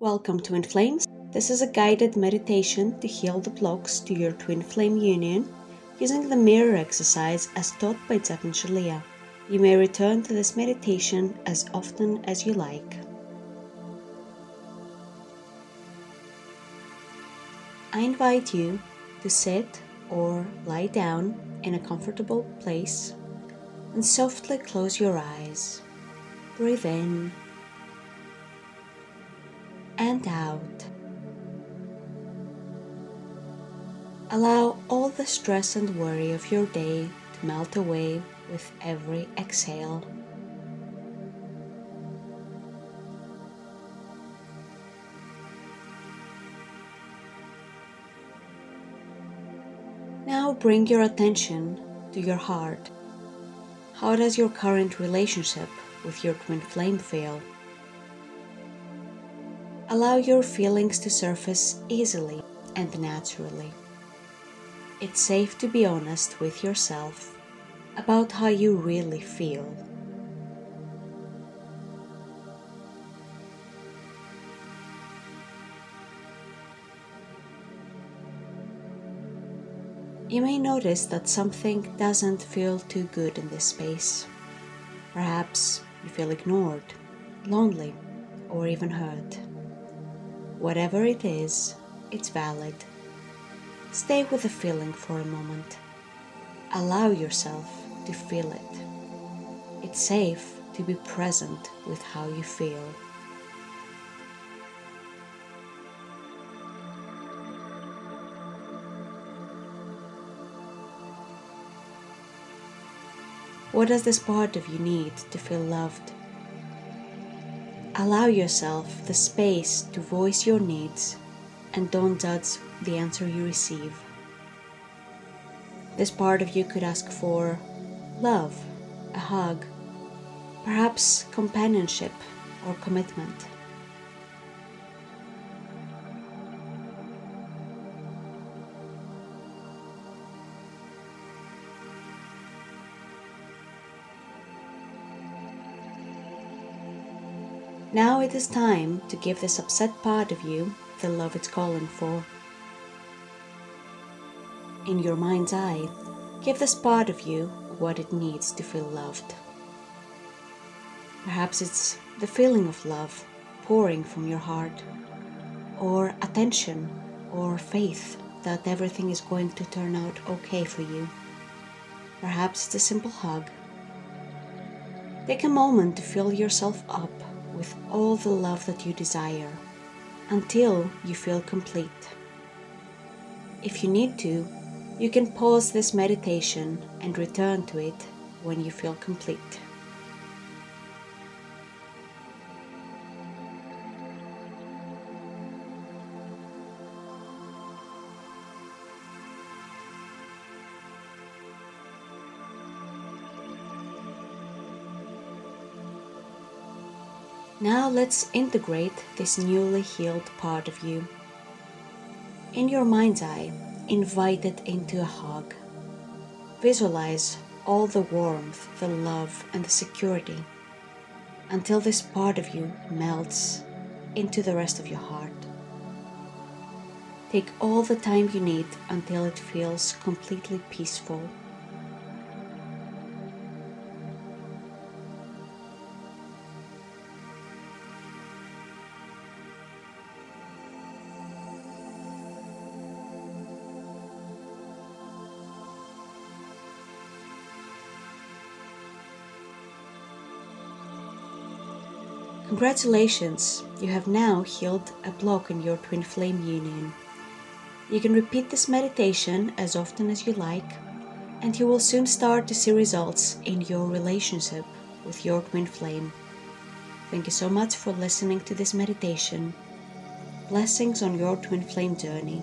Welcome to Twin Flames. This is a guided meditation to heal the blocks to your twin flame union using the mirror exercise as taught by Jeff and Shaleia. You may return to this meditation as often as you like. I invite you to sit or lie down in a comfortable place and softly close your eyes. Breathe in and out. Allow all the stress and worry of your day to melt away with every exhale. Now bring your attention to your heart. How does your current relationship with your twin flame feel? Allow your feelings to surface easily and naturally. It's safe to be honest with yourself about how you really feel. You may notice that something doesn't feel too good in this space. Perhaps you feel ignored, lonely, or even hurt. Whatever it is, it's valid. Stay with the feeling for a moment. Allow yourself to feel it. It's safe to be present with how you feel. What does this part of you need to feel loved? Allow yourself the space to voice your needs and don't judge the answer you receive. This part of you could ask for love, a hug, perhaps companionship or commitment. Now it is time to give this upset part of you the love it's calling for. In your mind's eye, give this part of you what it needs to feel loved. Perhaps it's the feeling of love pouring from your heart, or attention, or faith that everything is going to turn out okay for you. Perhaps it's a simple hug. Take a moment to fill yourself up with all the love that you desire until you feel complete. If you need to, you can pause this meditation and return to it when you feel complete. Now let's integrate this newly healed part of you. In your mind's eye, invite it into a hug. Visualize all the warmth, the love, and the security until this part of you melts into the rest of your heart. Take all the time you need until it feels completely peaceful Congratulations, you have now healed a block in your twin flame union. You can repeat this meditation as often as you like, and you will soon start to see results in your relationship with your twin flame. Thank you so much for listening to this meditation. Blessings on your twin flame journey.